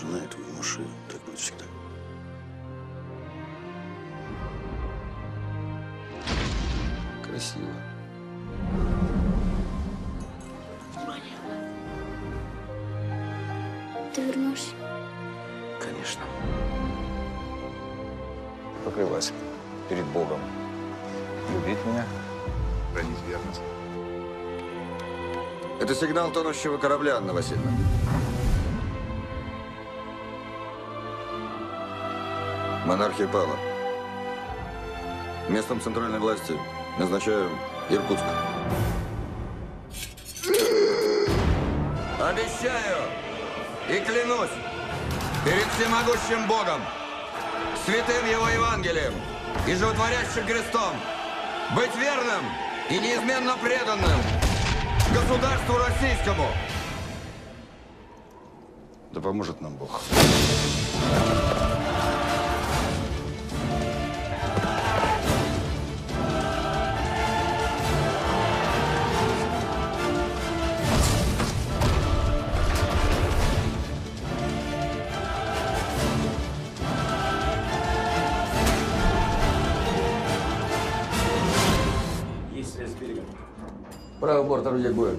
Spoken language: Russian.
жена и твой муж, и так будет всегда. Красиво. Внимание. Ты вернешься? Конечно. Покрывайся перед Богом. Любить меня, хранить верность. Это сигнал тонущего корабля, Анна Васильевна. Монархия пала. Местом центральной власти назначаю Иркутск. Обещаю и клянусь перед всемогущим Богом, святым Его Евангелием и животворящим крестом быть верным и неизменно преданным государству российскому. Да поможет нам Бог. Правый борт к бою.